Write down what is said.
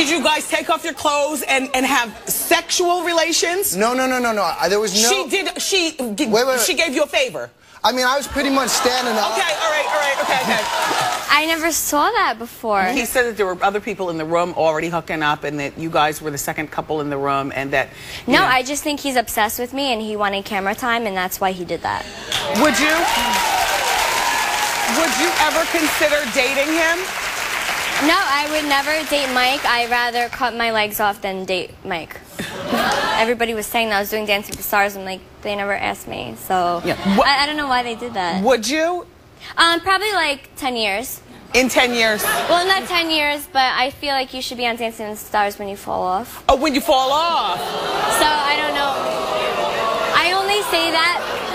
Did you guys take off your clothes and, and have sexual relations? No, no, no, no, no. There was no. She did. She did, Wait, wait, wait. She gave you a favor. I mean, I was pretty much standing up. Okay. All right. All right. Okay. Okay. I never saw that before. He said that there were other people in the room already hooking up, and that you guys were the second couple in the room, and that. No, know- I just think he's obsessed with me and he wanted camera time and that's why he did that. Would you? Would you ever consider dating him? No, I would never date Mike. I'd rather cut my legs off than date Mike. Everybody was saying that I was doing Dancing with the Stars. I'm like, they never asked me. So Yeah. I, I don't know why they did that. Would you? Um, probably like 10 years. In 10 years? Well, not 10 years, but I feel like you should be on Dancing with the Stars when you fall off. Oh, when you fall off. So I don't know. I only say that